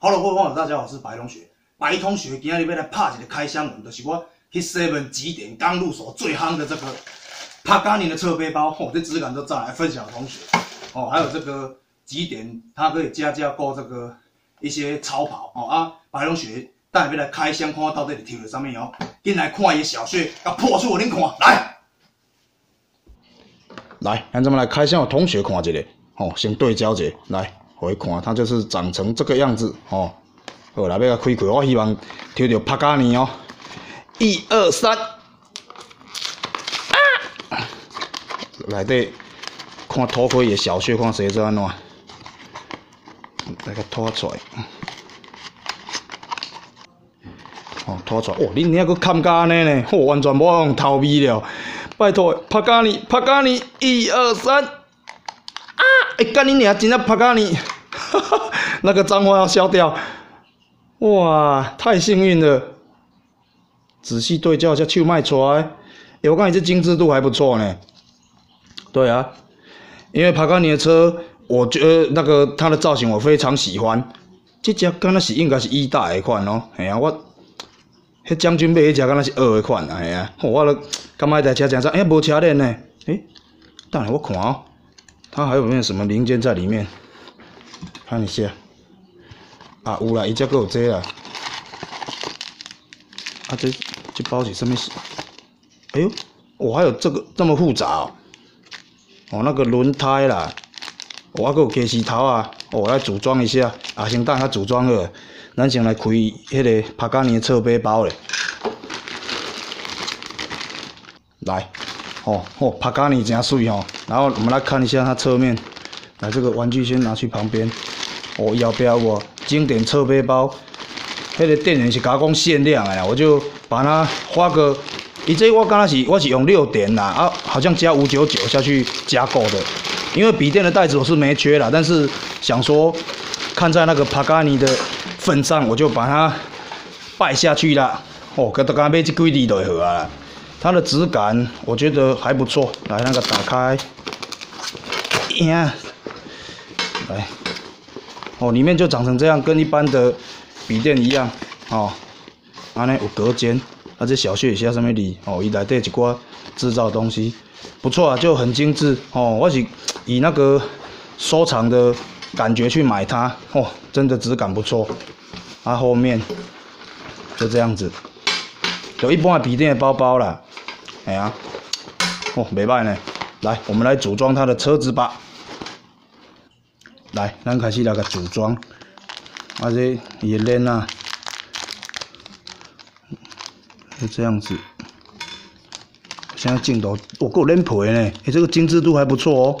Hello，各位网友，大家好，我是白同学。白同学今日要来拍一个开箱文，就是我去 Seven 几点刚入手最夯的这个帕加尼的侧背包，哦，这质感都再来分享同学。哦，还有这个极点，它可以加加购这个一些超跑。哦啊，白同学带要来开箱，看我到底挑了什么哦。进来看伊小穴，要破出我恁看，来。来，咱咱们来开箱，同学看一下，哦，先对焦一下，来，互伊看，它就是长成这个样子，哦。好，来要甲开开，我希望抽到帕加尼哦。一二三，啊！内底看拖开的小穴，看生做安怎？来个拖出来，哦，拖出来，哦，恁遐佫看甲安尼呢？哦，完全无用逃避了。拜托，帕加尼，帕加尼，一二三，诶！干你娘，真正帕加尼，哈哈，那个脏话要消掉。哇，太幸运了！仔细对照一下，手卖出来，哎，我感觉这精致度还不错呢。对啊，因为帕加尼的车，我觉得那个它的造型我非常喜欢。这只敢若是应该是一代的款哦，吓啊，我。迄将军买迄只敢若是二的款啊，系啊，我了感觉迄台车真赞，哎，无车链呢，诶，等下我看哦，它还有没有什么零件在里面？看一下，啊，有啦，一只阁有这啦，啊，这这包是什么？哎呦，我还有这个这么复杂哦，哦，那个轮胎啦，我阁有螺丝头啊，我来组装一下，啊，先等下组装好。咱先来开迄个帕加尼的侧背包咧，来，哦哦，帕加尼真水哦。然后我们来看一下它侧面，来这个玩具先拿去旁边。哦，要不要我经典侧背包？迄个店员是甲我讲限量的，我就把它花个，伊这我刚才是我是用六点啦，啊，好像加五九九下去加购的。因为笔电的袋子我是没缺啦，但是想说看在那个帕加尼的。份上我就把它败下去了。哦，刚刚买这几滴就好啊。它的质感我觉得还不错。来，那个打开，呀，来，哦，里面就长成这样，跟一般的笔电一样。哦，安尼有隔间，啊，这小穴写什么字？哦，伊内底一寡制造东西，不错啊，就很精致。哦，我是以那个收藏的感觉去买它。哦，真的质感不错。它后面就这样子，有一般笔电的包包啦，哎呀，哦，没歹呢。来，我们来组装它的车子吧。来，咱开始来个组装。啊，这也链啊，就这样子。现在镜头，我够链皮呢，哎，这个精致度还不错哦。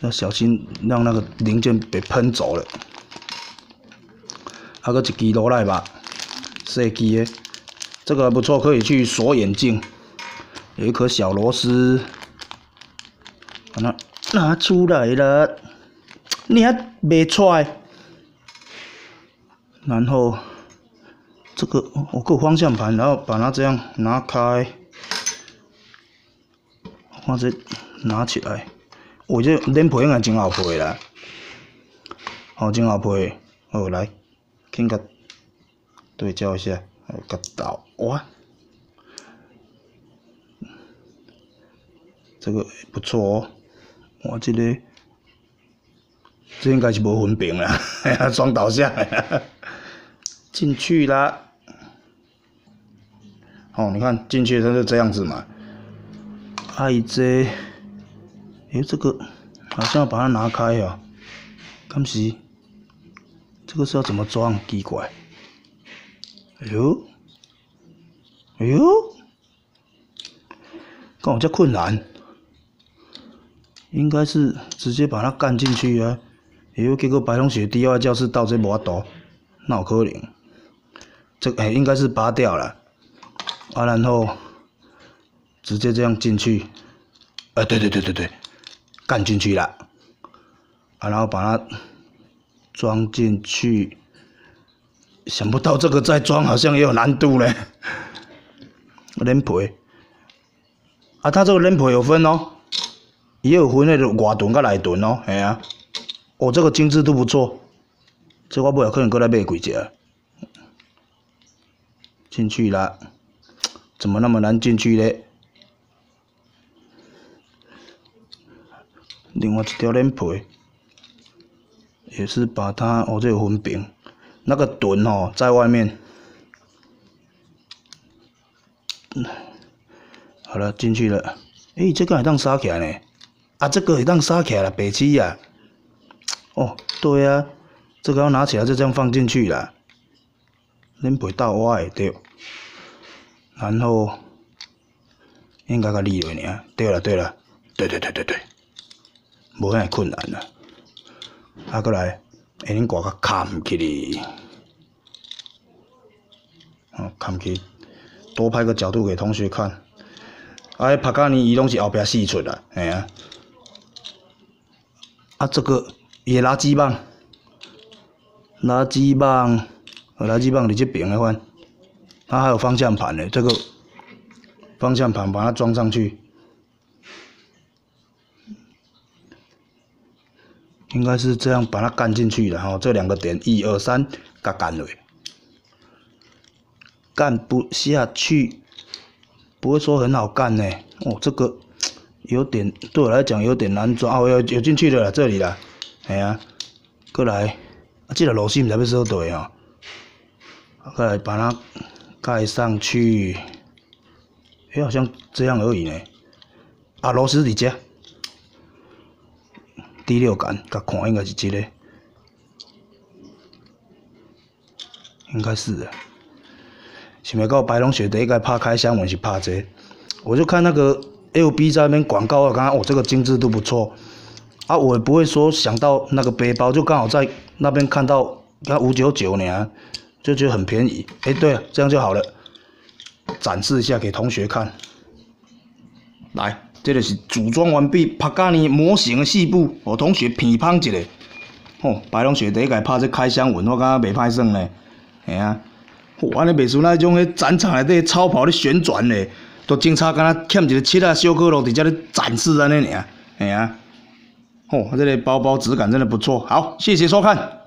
要小心，让那个零件被喷走了。还有一支螺来吧，设计的，这个还不错，可以去锁眼镜。有一颗小螺丝，把它拿出来了，你还没出来。然后这个我个方向盘，然后把它这样拿开，或者拿起来。我这脸皮应该真好配啦，好真好配，好来，先甲对焦一下，甲倒哇，这个不错哦，我这个这应该是无分屏啦，哎 呀双导向，进去啦，哦你看进去它就这样子嘛，爱这。哎，这个好像要把它拿开哦，看是，这个是要怎么装？奇怪，哎呦，哎呦，干我这困难，应该是直接把它干进去啊。哎呦，结果白同学第二教室到这无法度，那有可能，这哎应该是拔掉了，啊然后直接这样进去，啊对对对对对。干进去了，啊，然后把它装进去，想不到这个再装好像也有难度嘞。连皮，啊，它这个连皮有分哦，也有分那个外盾跟内盾哦，系啊，哦，这个精致度不错，这我尾可能过来买几只。进去了，怎么那么难进去嘞？另外一条链皮，也是把它哦，这个分柄，那个盾哦在外面。好了，进去了。诶，这个还当杀起来呢？啊，这个也当杀起来了，白痴呀！哦，对啊，这个要拿起来就这样放进去了。恁皮倒歪对，然后应该个利落尔。对了对了，对对对对对，无遐困难啦。啊，过来，会恁挂个砍起哩，哦，砍起，多拍个角度给同学看。啊，迄帕加尼伊拢是后壁四出啦，嘿啊。啊，这个也垃圾棒，垃圾棒。垃圾棒伫即边的话，它还有方向盘的，这个方向盘把它装上去，应该是这样把它干进去的哈。这两个点，一二三，嘎干了，干不下去，不会说很好干呢。哦，这个有点对我来讲有点难装哦，有有进去了，这里了，哎呀，过来，啊，这个螺丝唔知要收对哦。再来把它盖上去，哎，好像这样而已呢。啊，螺丝伫遮，第六感，甲看应该是这个，应该是的。想袂到白龙雪一该拍开箱文是拍这，我就看那个 L B 在那边广告啊，刚刚哦这个精致度不错，啊我也不会说想到那个背包，就刚好在那边看到，看五九九呢。就觉得很便宜，哎，对了，这样就好了。展示一下给同学看。来，这个是组装完毕帕加尼模型的细部，我同学评判一下。哦，白龙雪第一个拍这开箱文，我感觉袂歹算嘞。吓啊，吼安尼袂输那种迄展场内底超跑咧旋转嘞，都警察敢若欠一个七啊小可乐伫遮咧展示安尼尔。吓啊，哦，这个包包质感真的不错。好，谢谢收看。